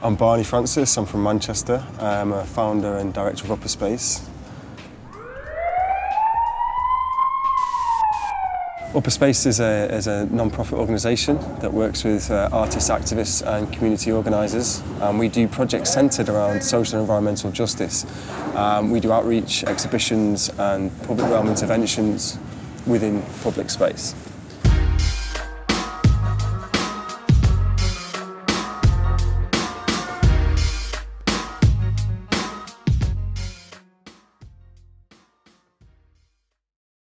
I'm Barney Francis, I'm from Manchester. I'm a founder and director of Upperspace. Upper Space is a, is a non-profit organisation that works with uh, artists, activists and community organisers. Um, we do projects centred around social and environmental justice. Um, we do outreach, exhibitions and public realm interventions within public space.